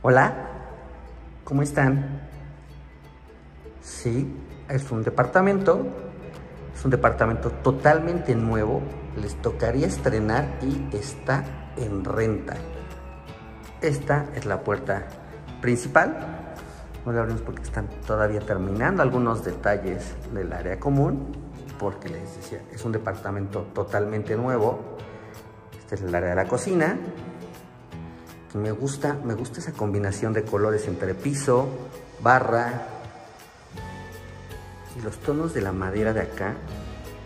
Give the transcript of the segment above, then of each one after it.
Hola, ¿cómo están? Sí, es un departamento, es un departamento totalmente nuevo, les tocaría estrenar y está en renta. Esta es la puerta principal, no la abrimos porque están todavía terminando algunos detalles del área común, porque les decía, es un departamento totalmente nuevo. Este es el área de la cocina, me gusta, me gusta esa combinación de colores entre piso, barra y los tonos de la madera de acá.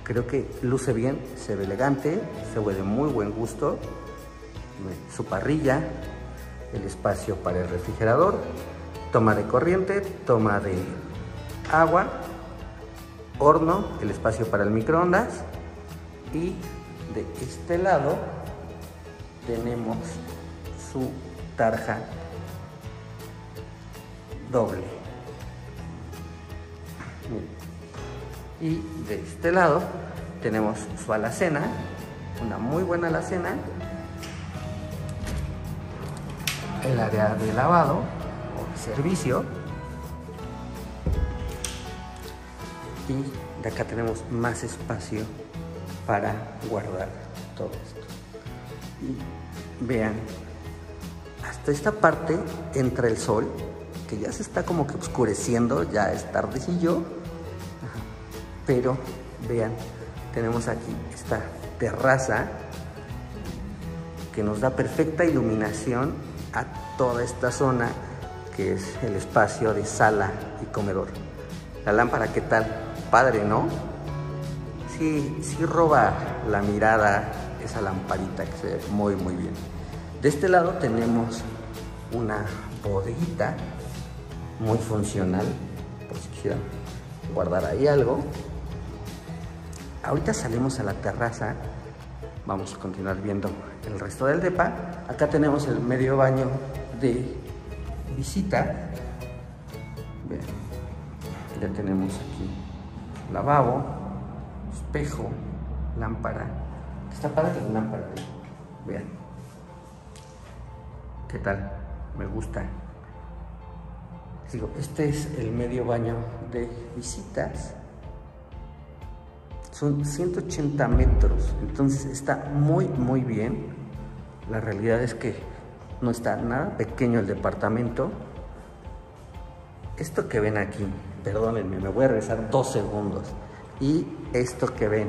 Creo que luce bien, se ve elegante, se ve de muy buen gusto. Su parrilla, el espacio para el refrigerador, toma de corriente, toma de agua, horno, el espacio para el microondas y de este lado tenemos su tarja doble. Y de este lado tenemos su alacena, una muy buena alacena, el área de lavado o servicio y de acá tenemos más espacio para guardar todo esto. Y vean esta parte entra el sol, que ya se está como que oscureciendo, ya es tardecillo. Pero vean, tenemos aquí esta terraza que nos da perfecta iluminación a toda esta zona que es el espacio de sala y comedor. La lámpara, ¿qué tal? Padre, ¿no? Sí, sí roba la mirada esa lamparita que se ve muy, muy bien. De este lado tenemos una bodeguita muy funcional, por si quisieran guardar ahí algo. Ahorita salimos a la terraza, vamos a continuar viendo el resto del depa. Acá tenemos el medio baño de visita. ya tenemos aquí lavabo, espejo, lámpara. Está padre la lámpara, vean. ¿Qué tal? Me gusta. Digo, este es el medio baño de visitas. Son 180 metros, entonces está muy, muy bien. La realidad es que no está nada pequeño el departamento. Esto que ven aquí, perdónenme, me voy a regresar dos segundos. Y esto que ven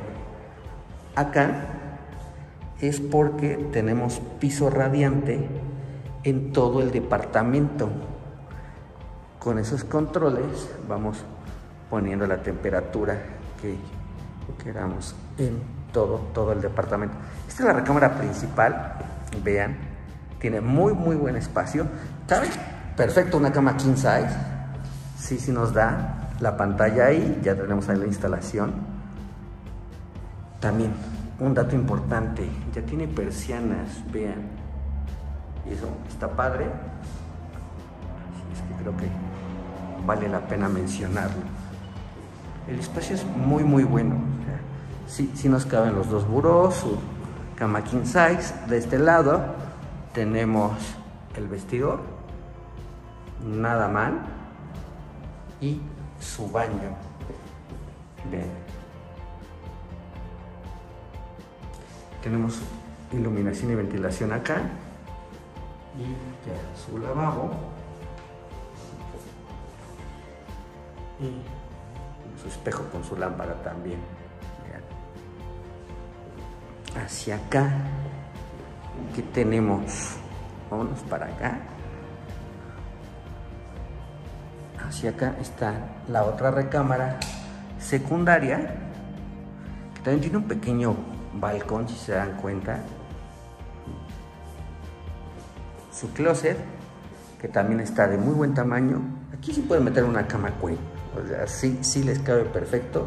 acá es porque tenemos piso radiante en todo el departamento. Con esos controles vamos poniendo la temperatura que queramos en todo, todo el departamento. Esta es la recámara principal, vean, tiene muy, muy buen espacio. Perfecto, una cama king size. Sí, sí nos da la pantalla ahí, ya tenemos ahí la instalación. También, un dato importante, ya tiene persianas, vean, y eso está padre. es que creo que vale la pena mencionarlo. El espacio es muy, muy bueno. Si sí, nos caben los dos burós, su cama king size. De este lado tenemos el vestidor, nada mal, y su baño. Bien. Tenemos iluminación y ventilación acá y su lavabo y su espejo con su lámpara también hacia acá ¿qué tenemos? vámonos para acá hacia acá está la otra recámara secundaria también tiene un pequeño balcón si se dan cuenta su closet, que también está de muy buen tamaño. Aquí sí pueden meter una cama queen, o sí, les cabe perfecto.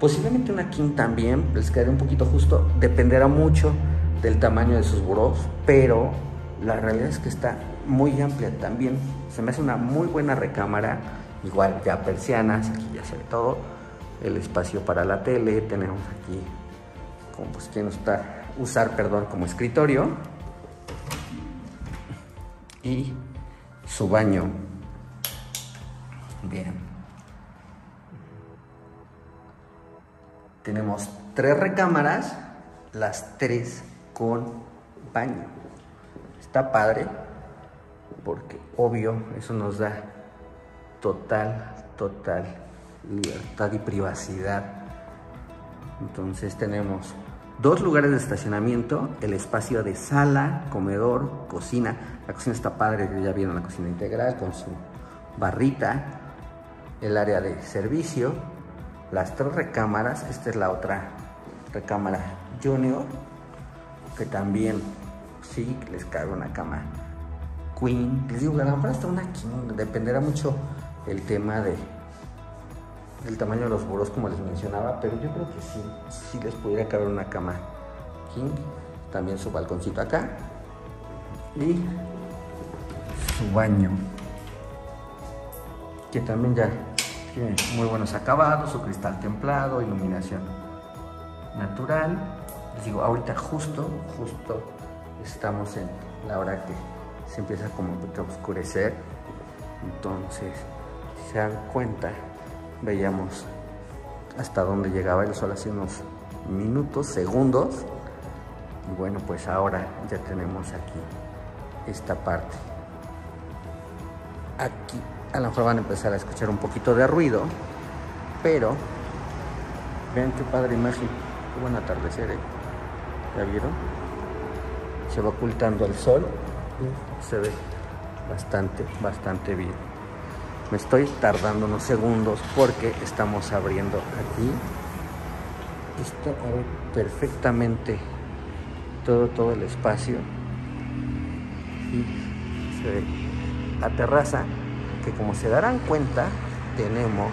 Posiblemente una king también, les quedaría un poquito justo, dependerá mucho del tamaño de sus burós, pero la realidad es que está muy amplia también. Se me hace una muy buena recámara, igual ya persianas, aquí ya se ve todo, el espacio para la tele, tenemos aquí como pues quieren usar, usar perdón, como escritorio, y su baño. Bien. Tenemos tres recámaras, las tres con baño. Está padre porque obvio eso nos da total, total libertad y privacidad. Entonces tenemos dos lugares de estacionamiento, el espacio de sala, comedor, cocina. La cocina está padre, ya vieron la cocina integral con su barrita, el área de servicio, las tres recámaras, esta es la otra recámara junior, que también sí les cabe una cama queen. Les digo, a lo mejor hasta una king, dependerá mucho el tema de el tamaño de los burros como les mencionaba, pero yo creo que sí, sí les pudiera caber una cama king, también su balconcito acá y su baño, que también ya tiene muy buenos acabados, su cristal templado, iluminación natural. Les digo, ahorita justo, justo estamos en la hora que se empieza como a oscurecer. Entonces, se dan cuenta, veíamos hasta dónde llegaba el sol hace unos minutos, segundos. Y bueno, pues ahora ya tenemos aquí esta parte. Aquí a lo mejor van a empezar a escuchar un poquito de ruido, pero vean qué padre imagen, qué buen atardecer, ¿eh? ¿ya vieron? Se va ocultando el sol y se ve bastante, bastante bien. Me estoy tardando unos segundos porque estamos abriendo aquí. Está perfectamente todo, todo el espacio. Y se ve la terraza, que como se darán cuenta, tenemos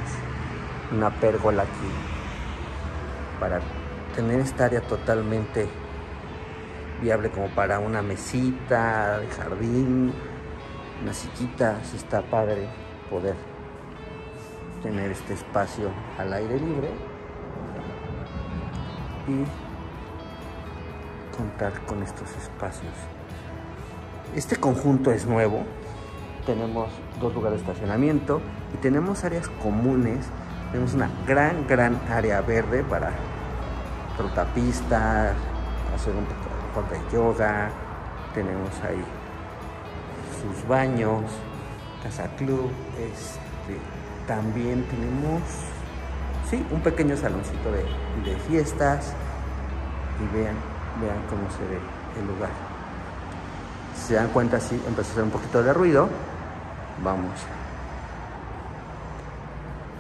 una pérgola aquí para tener esta área totalmente viable como para una mesita jardín, una sillita, si está padre poder tener este espacio al aire libre y contar con estos espacios. Este conjunto es nuevo, tenemos dos lugares de estacionamiento y tenemos áreas comunes, tenemos una gran, gran área verde para trotapistas, hacer un poco de yoga, tenemos ahí sus baños, casa club, este, también tenemos, sí, un pequeño saloncito de, de fiestas y vean, vean cómo se ve el lugar. Si se dan cuenta, sí, empezó a hacer un poquito de ruido. Vamos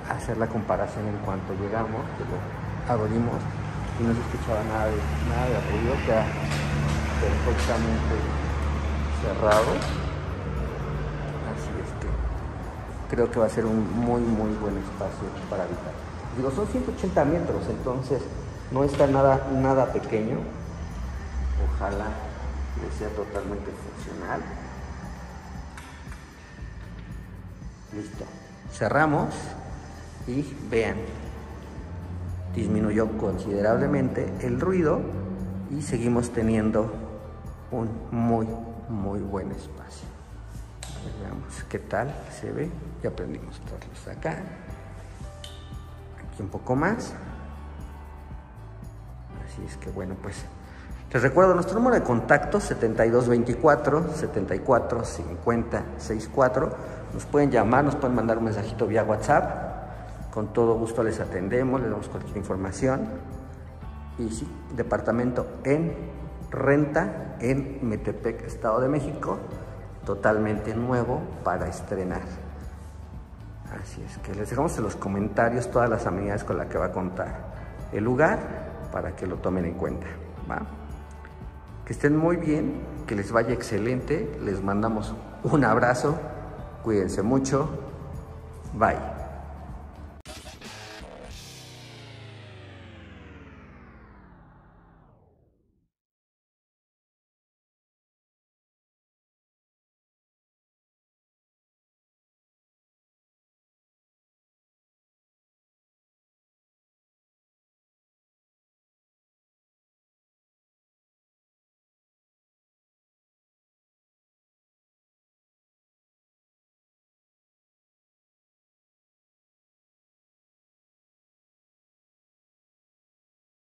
a hacer la comparación en cuanto llegamos, lo abrimos y no se escuchaba nada de, nada de ruido, queda perfectamente cerrado creo que va a ser un muy, muy buen espacio para habitar. Digo, son 180 metros, entonces no está nada, nada pequeño. Ojalá sea totalmente funcional. Listo. Cerramos y vean, disminuyó considerablemente el ruido y seguimos teniendo un muy, muy buen espacio. Qué tal se ve. Ya aprendimos todos acá. Aquí un poco más. Así es que bueno, pues les recuerdo nuestro número de contacto 7224 74 50 64. Nos pueden llamar, nos pueden mandar un mensajito vía WhatsApp. Con todo gusto les atendemos, les damos cualquier información. Y sí, departamento en renta en Metepec, Estado de México totalmente nuevo para estrenar. Así es que les dejamos en los comentarios todas las amenidades con las que va a contar el lugar para que lo tomen en cuenta. Que estén muy bien, que les vaya excelente. Les mandamos un abrazo. Cuídense mucho. Bye.